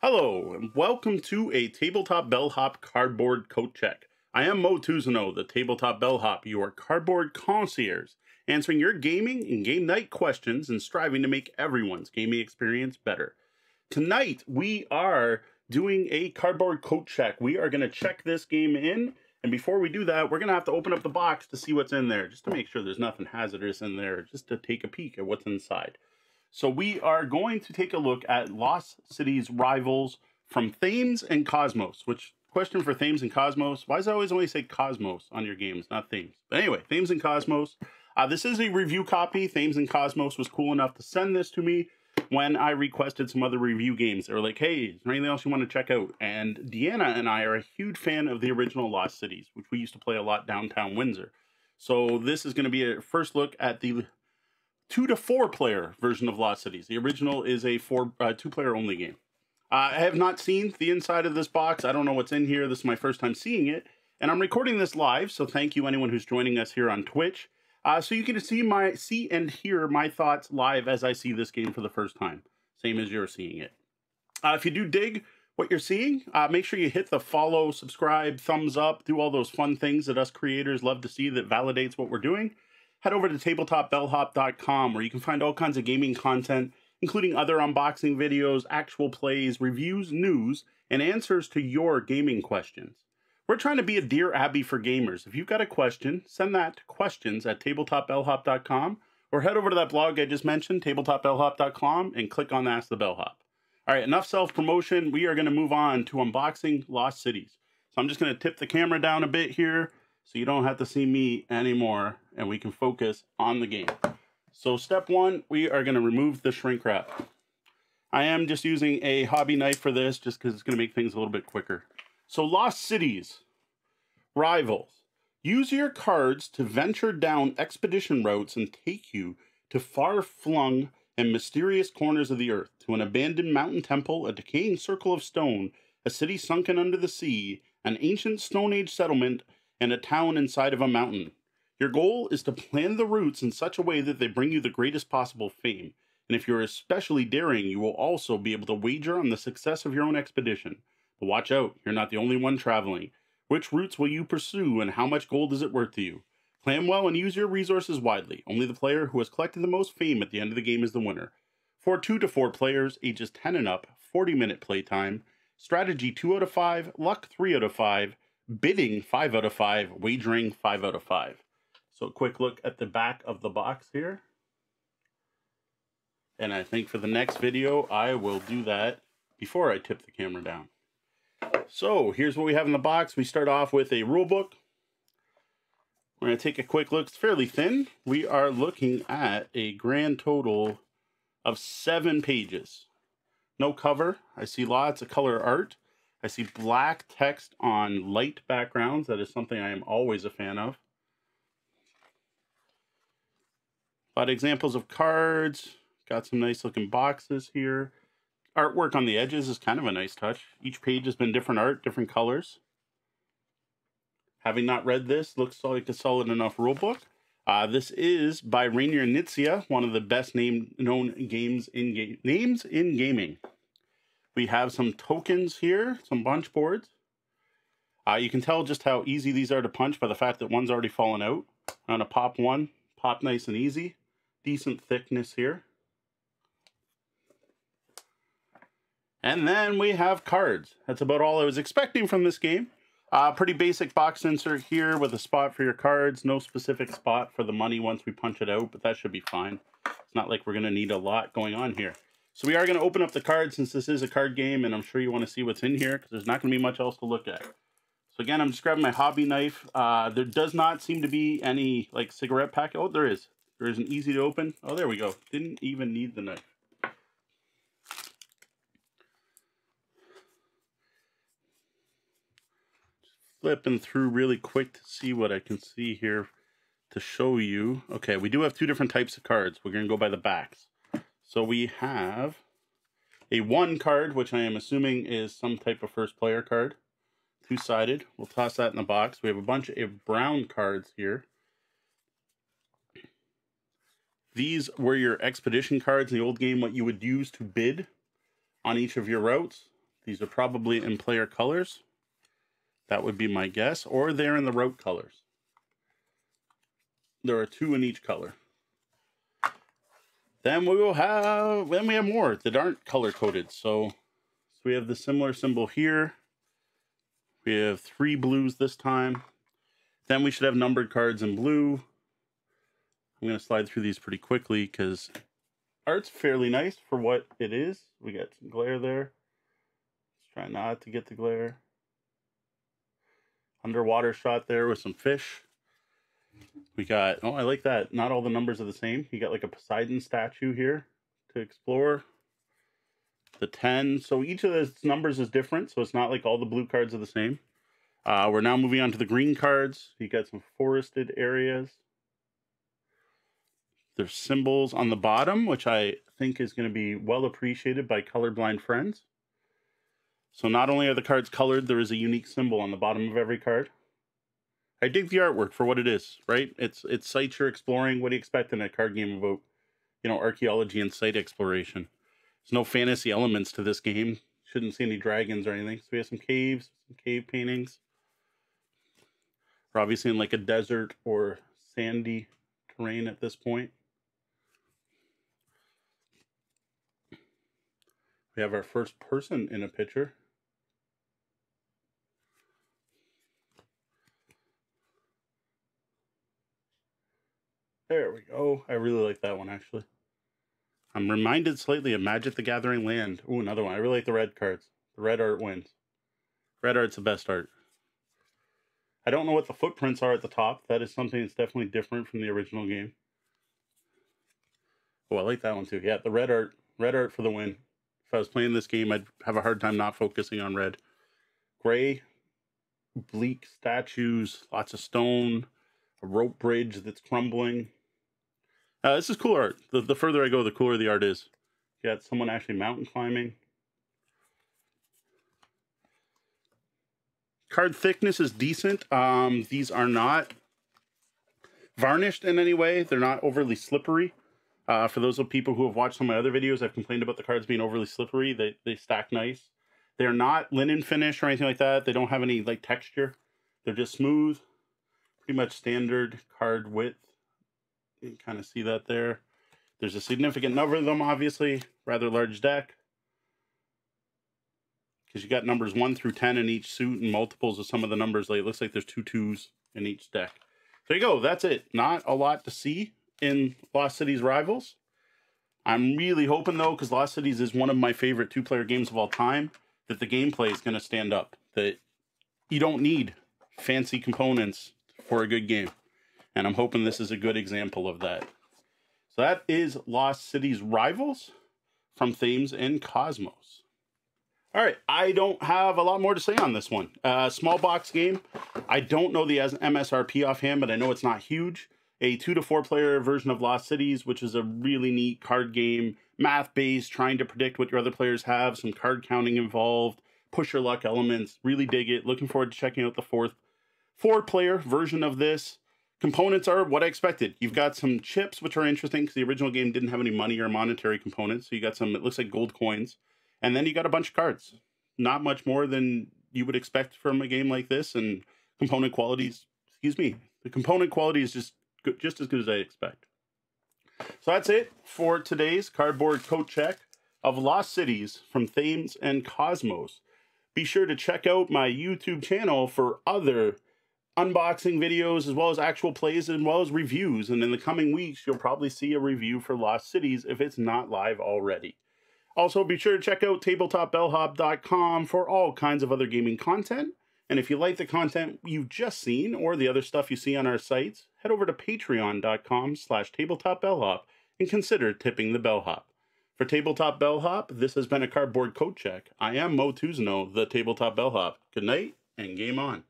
Hello, and welcome to a Tabletop Bellhop Cardboard Coat Check. I am Moe Tousignant, the Tabletop Bellhop, your cardboard concierge, answering your gaming and game night questions and striving to make everyone's gaming experience better. Tonight, we are doing a cardboard coat check. We are going to check this game in, and before we do that, we're going to have to open up the box to see what's in there, just to make sure there's nothing hazardous in there, just to take a peek at what's inside. So we are going to take a look at Lost Cities rivals from Thames and Kosmos, which question for Thames and Kosmos. Why does I always only say Kosmos on your games, not Thames? But anyway, Thames and Kosmos. Uh, this is a review copy. Thames and Kosmos was cool enough to send this to me when I requested some other review games. They were like, hey, is there anything else you want to check out? And Deanna and I are a huge fan of the original Lost Cities, which we used to play a lot downtown Windsor. So this is going to be a first look at the two to four player version of Lost Cities. The original is a four uh, two player only game. Uh, I have not seen the inside of this box. I don't know what's in here. This is my first time seeing it, and I'm recording this live. So thank you anyone who's joining us here on Twitch. Uh, so you can see my see and hear my thoughts live as I see this game for the first time, same as you're seeing it. Uh, if you do dig what you're seeing, uh, make sure you hit the follow, subscribe, thumbs up, do all those fun things that us creators love to see that validates what we're doing head over to tabletopbellhop.com where you can find all kinds of gaming content, including other unboxing videos, actual plays, reviews, news, and answers to your gaming questions. We're trying to be a Dear Abby for gamers. If you've got a question, send that to questions at tabletopbellhop.com or head over to that blog I just mentioned, tabletopbellhop.com, and click on Ask the Bellhop. All right, enough self promotion. We are going to move on to unboxing Lost Cities. So I'm just going to tip the camera down a bit here so you don't have to see me anymore and we can focus on the game. So step one, we are going to remove the shrink wrap. I am just using a hobby knife for this just because it's going to make things a little bit quicker. So Lost Cities, Rivals. Use your cards to venture down expedition routes and take you to far-flung and mysterious corners of the earth, to an abandoned mountain temple, a decaying circle of stone, a city sunken under the sea, an ancient Stone Age settlement, and a town inside of a mountain. Your goal is to plan the routes in such a way that they bring you the greatest possible fame. And if you're especially daring, you will also be able to wager on the success of your own expedition. But watch out, you're not the only one traveling. Which routes will you pursue and how much gold is it worth to you? Plan well and use your resources widely. Only the player who has collected the most fame at the end of the game is the winner. For 2 to 4 players, ages 10 and up, 40 minute playtime, strategy 2 out of 5, luck 3 out of 5, bidding 5 out of 5, wagering 5 out of 5. So a quick look at the back of the box here. And I think for the next video, I will do that before I tip the camera down. So here's what we have in the box. We start off with a rule book. We're going to take a quick look. It's fairly thin. We are looking at a grand total of seven pages. No cover. I see lots of color art. I see black text on light backgrounds. That is something I am always a fan of. But examples of cards. Got some nice looking boxes here. Artwork on the edges is kind of a nice touch. Each page has been different art, different colors. Having not read this, looks like a solid enough rulebook. Uh, this is by Reiner Knizia, one of the best name known games in ga names in gaming. We have some tokens here, some punch boards. Uh, you can tell just how easy these are to punch by the fact that one's already fallen out. I'm to pop one, pop nice and easy. Decent thickness here. And then we have cards. That's about all I was expecting from this game. Uh, pretty basic box insert here with a spot for your cards. No specific spot for the money once we punch it out, but that should be fine. It's not like we're going to need a lot going on here. So we are going to open up the cards since this is a card game, and I'm sure you want to see what's in here because there's not going to be much else to look at. So again, I'm just grabbing my hobby knife. Uh, there does not seem to be any like cigarette pack. Oh, there is. There is an easy to open. Oh, there we go. Didn't even need the knife. flipping through really quick to see what I can see here to show you. Okay, we do have two different types of cards. We're going to go by the backs. So we have a one card, which I am assuming is some type of first player card. Two-sided. We'll toss that in the box. We have a bunch of brown cards here. These were your expedition cards in the old game, what you would use to bid on each of your routes. These are probably in player colors. That would be my guess. Or they're in the route colors. There are two in each color. Then we will have, then we have more that aren't color coded. So, so we have the similar symbol here. We have three blues this time. Then we should have numbered cards in blue. I'm going to slide through these pretty quickly because art's fairly nice for what it is. We got some glare there. Let's try not to get the glare. Underwater shot there with some fish. We got, oh, I like that. Not all the numbers are the same. You got like a Poseidon statue here to explore. The 10. So each of those numbers is different. So it's not like all the blue cards are the same. Uh, we're now moving on to the green cards. You got some forested areas. There's symbols on the bottom, which I think is going to be well appreciated by colorblind friends. So not only are the cards colored, there is a unique symbol on the bottom of every card. I dig the artwork for what it is, right? It's it's sites you're exploring. What do you expect in a card game about, you know, archaeology and site exploration? There's no fantasy elements to this game. Shouldn't see any dragons or anything. So we have some caves, some cave paintings. We're obviously in like a desert or sandy terrain at this point. We have our first person in a picture. There we go. I really like that one, actually. I'm reminded slightly of Magic the Gathering Land. Ooh, another one. I really like the red cards. The red art wins. Red art's the best art. I don't know what the footprints are at the top. That is something that's definitely different from the original game. Oh, I like that one too. Yeah, the red art. Red art for the win. If I was playing this game, I'd have a hard time not focusing on red. Gray, bleak statues, lots of stone, a rope bridge that's crumbling. Uh, this is cool art. The, the further I go, the cooler the art is. You got someone actually mountain climbing. Card thickness is decent. Um, these are not varnished in any way. They're not overly slippery. Uh, for those of people who have watched some of my other videos, I've complained about the cards being overly slippery. They, they stack nice. They're not linen finish or anything like that. They don't have any like texture. They're just smooth. Pretty much standard card width. You can kind of see that there. There's a significant number of them, obviously. Rather large deck. Because you got numbers 1 through 10 in each suit and multiples of some of the numbers. Like, it looks like there's two twos in each deck. There you go. That's it. Not a lot to see in Lost Cities Rivals. I'm really hoping though, because Lost Cities is one of my favorite two-player games of all time, that the gameplay is going to stand up. That you don't need fancy components for a good game, and I'm hoping this is a good example of that. So that is Lost Cities Rivals from Thames and Kosmos. All right, I don't have a lot more to say on this one. Uh, small box game. I don't know the MSRP offhand, but I know it's not huge a two to four player version of Lost Cities, which is a really neat card game, math based, trying to predict what your other players have, some card counting involved, push your luck elements. Really dig it. Looking forward to checking out the fourth four player version of this. Components are what I expected. You've got some chips, which are interesting because the original game didn't have any money or monetary components. So you got some, it looks like gold coins. And then you got a bunch of cards. Not much more than you would expect from a game like this. And component qualities, excuse me, the component quality is just just as good as I expect. So that's it for today's cardboard coat check of Lost Cities from Thames and Kosmos. Be sure to check out my YouTube channel for other unboxing videos as well as actual plays as well as reviews. And in the coming weeks, you'll probably see a review for Lost Cities if it's not live already. Also, be sure to check out tabletopbellhop.com for all kinds of other gaming content. And if you like the content you've just seen or the other stuff you see on our sites, head over to patreon.com slash tabletopbellhop and consider tipping the bellhop. For Tabletop Bellhop, this has been a cardboard coat check. I am Moe Tousignant, the Tabletop Bellhop. Good night and game on.